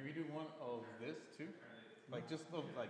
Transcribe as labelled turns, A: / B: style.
A: Can we do one of this too? Like just of like